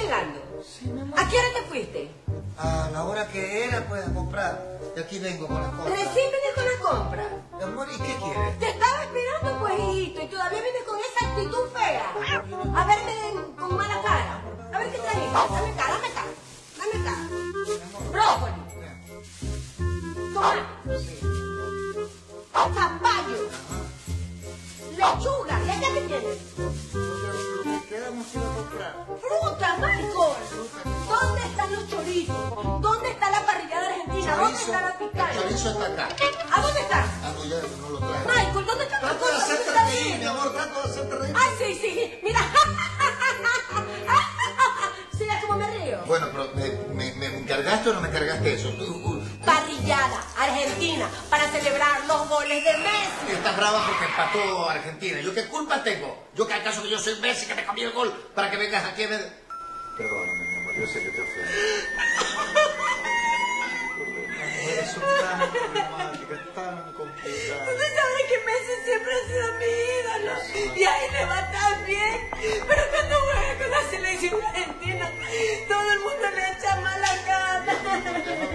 llegando? Sí, mi amor. ¿A qué hora te fuiste? A la hora que era, pues, a comprar. Y aquí vengo con las cosas. Recién vienes con la compra. Mi amor, ¿y qué quieres? Te estaba esperando, pues, hijito, y todavía vienes con esa actitud fea. A verme con mala cara. A ver qué trajiste. Dame acá, dame acá. Dame acá. Brócoli. Tomate. Zapallo. Argentina? ¿Dónde está la el chorizo está acá. ¿A dónde está? Ah, no, ya no lo traje. Michael, ¿dónde está de cosa? ¿Dónde hacerte está reír, mi amor, trato de hacerte reír. ¡Ay, sí, sí! ¡Mira! ¿Sí ves cómo me río? Bueno, pero ¿me, me, me encargaste o no me encargaste eso? Parrillada argentina para celebrar los goles de Messi. estás brava porque empató Argentina. ¿Yo qué culpa tengo? ¿Yo qué acaso que yo soy Messi que te cambié el gol para que vengas aquí a ver? Perdóname, mi amor, yo sé que te ofendí. Messi siempre ha sido mi ídolo y ahí le va tan bien. Pero cuando juega con la selección argentina, todo el mundo le echa mala gana.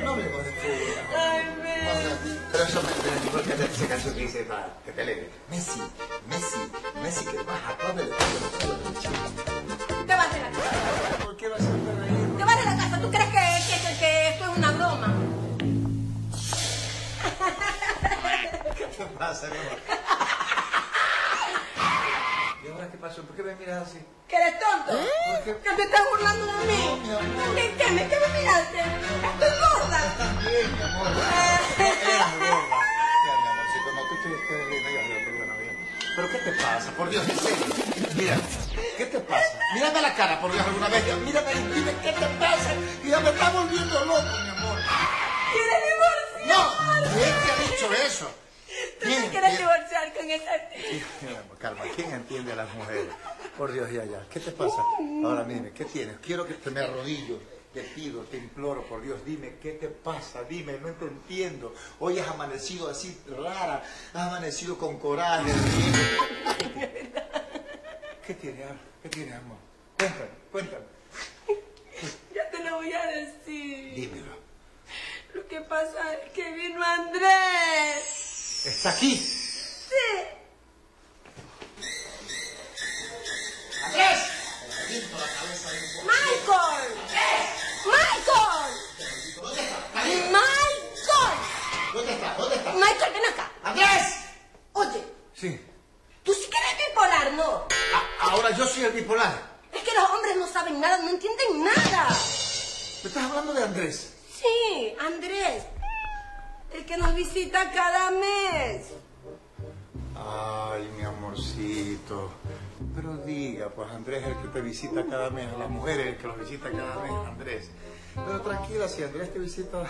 No hablemos de fútbol. Ay, Messi. Pero eso me me dijo que te- esa canción que dice para que te alegre. Messi, Messi, Messi que vas a todo el Te amor? ¿Y ahora qué pasó? ¿Por qué me miras así? ¿Que eres tonto? ¿Por qué? ¿Que te estás burlando de No, mi mí? amor. ¿Qué, qué, me, ¿Qué me miraste? Estoy gorda. También, mi amor. Eres gorda. Ya, mi amorcito, no, tú estoy estoy bien, ya, ya, perdona, bien. ¿Pero qué te pasa? Por Dios, en serio. Mira, ¿qué te pasa? Mírame a la cara, por Dios, alguna vez. Mírame y dime qué te pasa. Que ya me está volviendo loco, mi amor. ¿Quieres divorciar? No, ¿quién te ha dicho eso? ¿Tú te quieres divorciar con esa... Mira, Calma, ¿quién entiende a las mujeres? Por Dios, ya, ya. ¿Qué te pasa? Ahora dime, ¿qué tienes? Quiero que te me arrodillo. Te pido, te imploro, por Dios, dime, ¿qué te pasa? Dime, no te entiendo. Hoy has amanecido así rara, has amanecido con coraje. ¿Qué tiene, amor? ¿Qué tiene, amor? Cuéntame, cuéntame. Ya te lo voy a decir. Dímelo. Lo que pasa es que vino Andrés. ¿Está aquí? Sí. ¡Andrés! ¡Michael! ¡Michael! ¡Michael! ¿Dónde está? ¿Dónde está? Michael, ven acá. ¡Andrés! Oye, Sí. tú sí que eres bipolar, ¿no? A- ahora yo soy el bipolar. Es que los hombres no saben nada, no entienden nada. ¿Me estás hablando de Andrés? Sí, Andrés. El que nos visita cada mes. Ay, mi amorcito. Pero diga, pues Andrés es el que te visita cada mes, a las mujeres el que los visita cada mes, Andrés. Pero tranquila, si Andrés te visita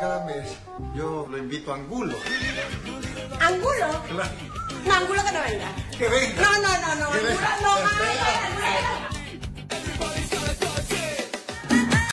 cada mes, yo lo invito a Angulo. ¿Angulo? Claro. No, Angulo que no venga. Que venga. No, no, no, no. Angulo no. Angulo,